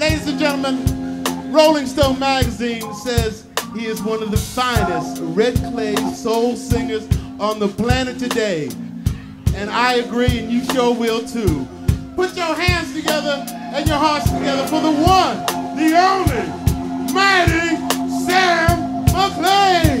Ladies and gentlemen, Rolling Stone magazine says he is one of the finest red clay soul singers on the planet today. And I agree, and you sure will too. Put your hands together and your hearts together for the one, the only, mighty Sam McClain.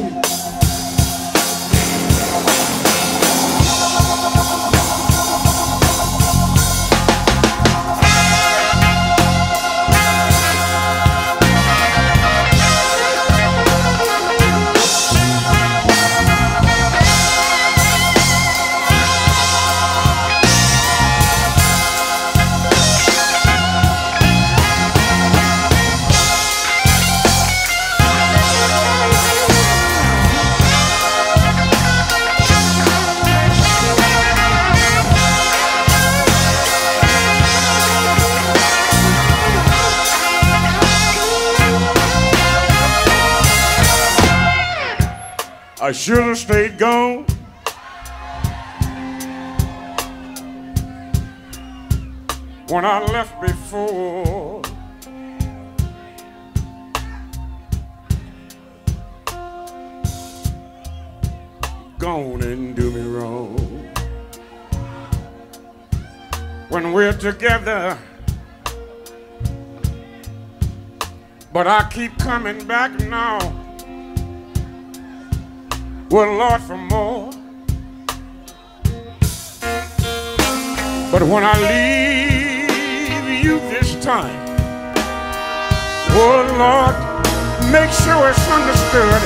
I should have stayed gone. When I left before. Gone and do me wrong. When we're together. But I keep coming back now. Well, Lord, for more. But when I leave you this time, oh Lord, make sure it's understood.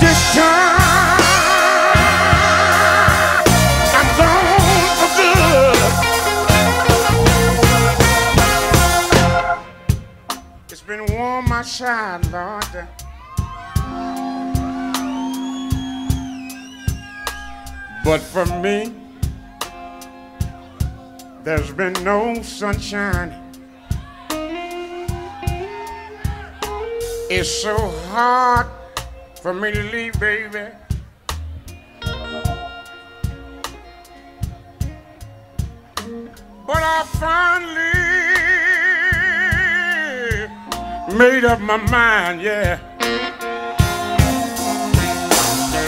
This time, I'm gone for good. It's been warm outside, Lord. But for me, there's been no sunshine. It's so hard for me to leave, baby. But I finally made up my mind, yeah.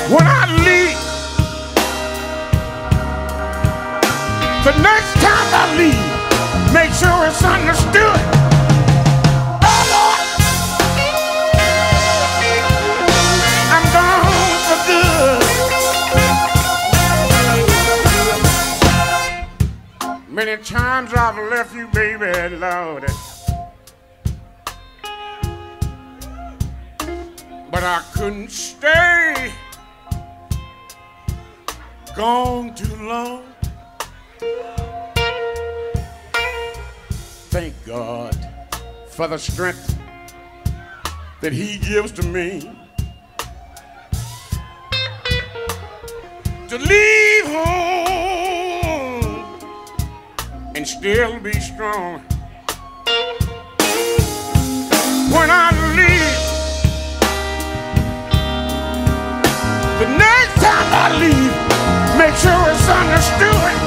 When I leave, The next time I leave, make sure it's understood. I'm gone for good. Many times I've left you, baby, Lord. But I couldn't stay gone too long. Thank God for the strength that He gives to me to leave home and still be strong. When I leave, the next time I leave, make sure it's understood.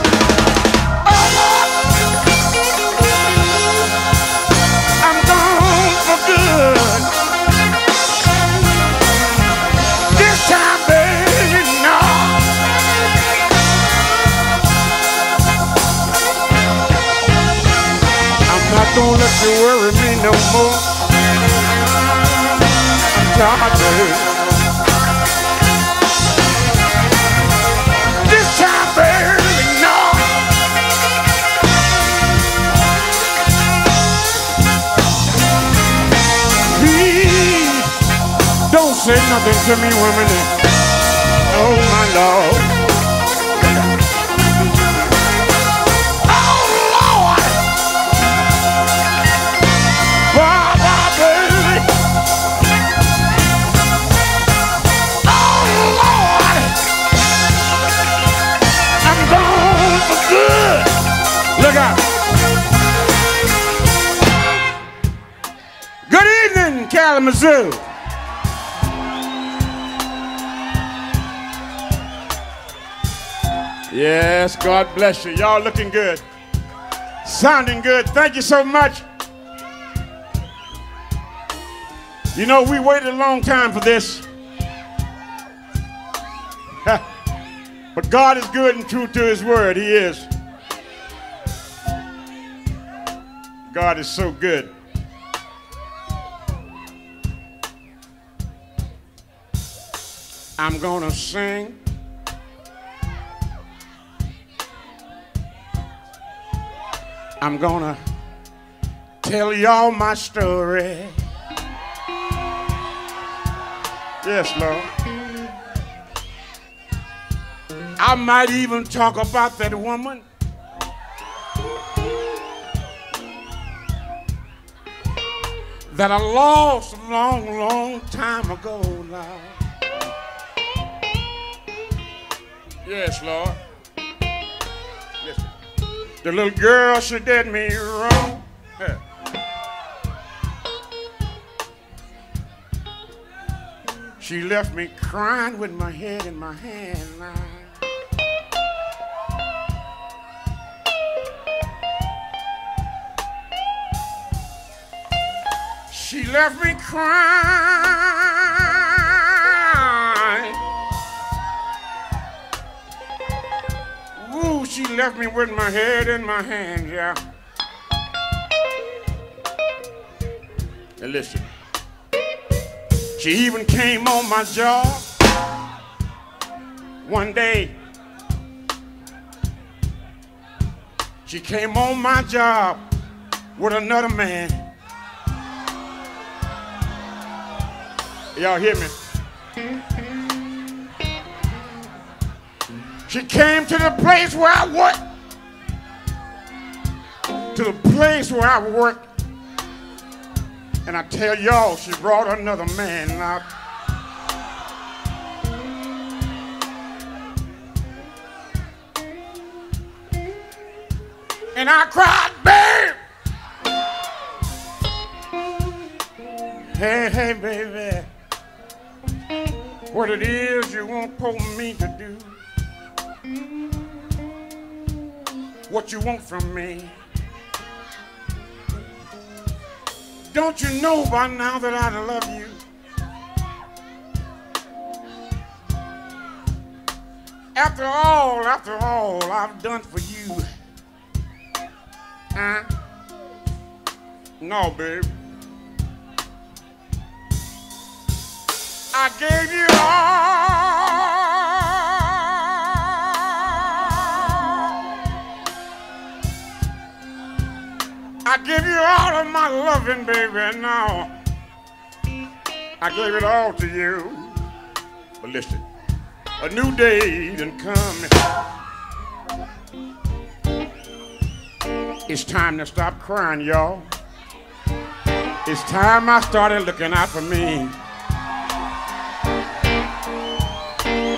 Nothing to me, woman. Oh, my Lord. Oh, Lord. Baby. Oh, Lord. I'm gone for good. Look out. Good evening, Kalamazoo. Yes, God bless you. Y'all looking good. Sounding good. Thank you so much. You know, we waited a long time for this. but God is good and true to his word. He is. God is so good. I'm going to sing. I'm to tell y'all my story. Yes, Lord. I might even talk about that woman. That I lost a long, long time ago now. Yes, Lord. The little girl, she did me wrong. Yeah. She left me crying with my head in my hand. She left me crying. She left me with my head in my hands, yeah. And listen. She even came on my job one day. She came on my job with another man. Y'all hear me? She came to the place where I work. To the place where I work. And I tell y'all, she brought another man out. And I cried, babe. Hey, hey, baby. What it is you want for me to do. Mm-hmm. What you want from me. Don't you know by now that I love you? After all, after all I've done for you. Huh? No, babe. I gave you all. I give you all of my loving, baby. Now I gave it all to you. But listen, a new day done come. It's time to stop crying, y'all. It's time I started looking out for me.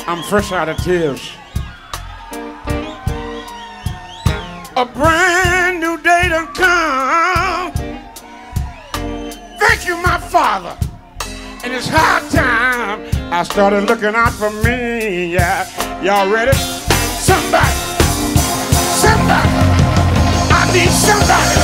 I'm fresh out of tears. A brand new day done come. You, my father. And it's high time I started looking out for me. Yeah. Y'all ready? Somebody. Somebody. I need somebody.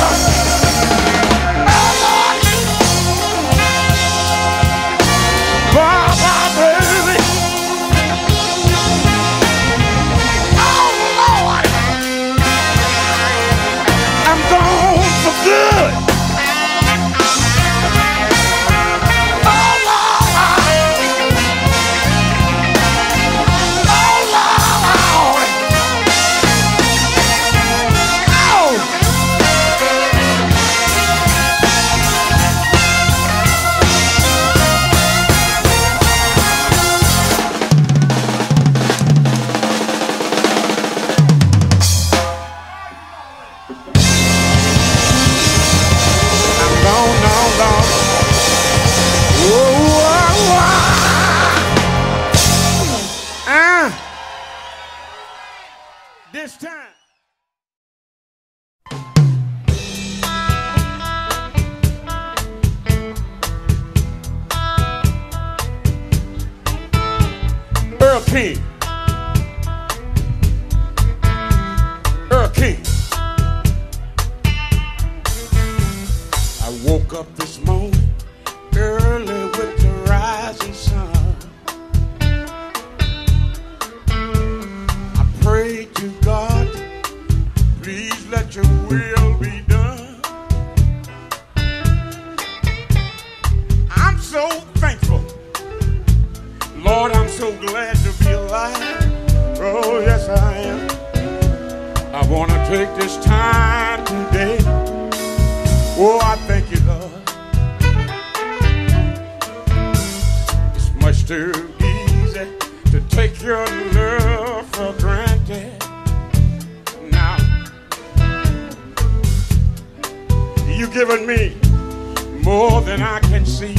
Earl you've given me more than I can see.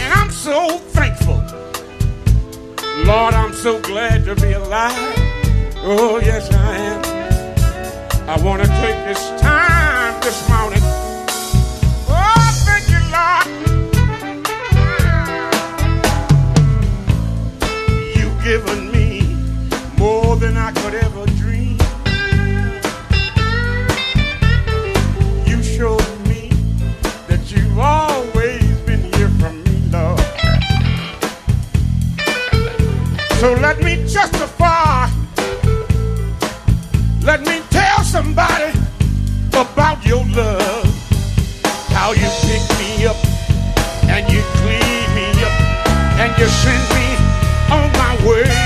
And I'm so thankful. Lord, I'm so glad to be alive. Oh, yes, I am. I want to take this time this morning. Oh, thank you, Lord. You've given me more than I could ever you send me on my way.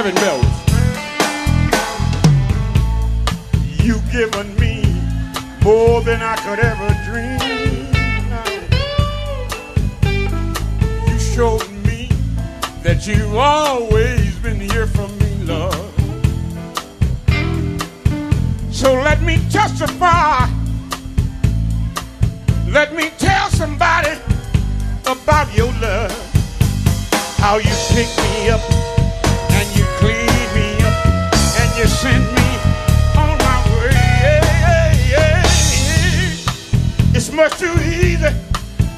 Kevin Mills. You've given me more than I could ever dream. You showed me that you've always been here for me, love. So let me testify. Let me tell somebody about your love how you pick me up much too easy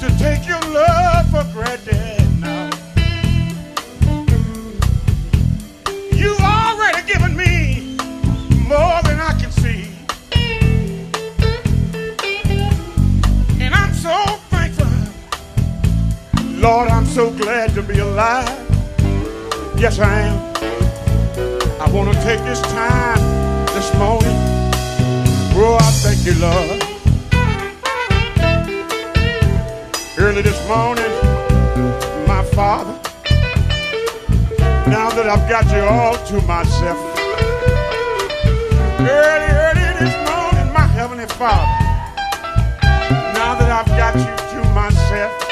to take your love for granted now. You've already given me more than I can see. And I'm so thankful. Lord, I'm so glad to be alive. Yes, I am. I want to take this time this morning. Oh, I thank you, Lord. Early this morning, my Father, now that I've got you all to myself. Early, early this morning, my Heavenly Father, now that I've got you to myself.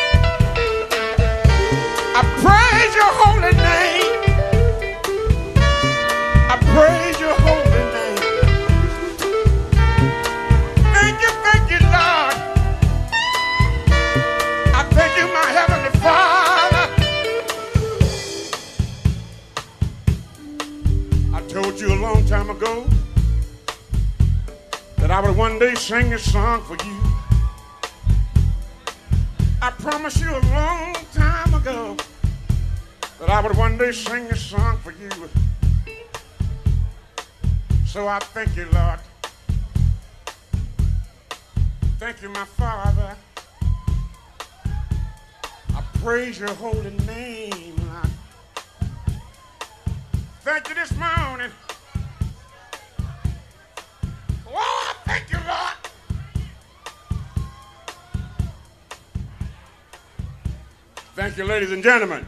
Told you a long time ago that I would one day sing this song for you. I promised you a long time ago that I would one day sing this song for you. So I thank you, Lord. Thank you, my Father. I praise your holy name. Thank you this morning. Oh, thank you, Lord. Thank you, ladies and gentlemen.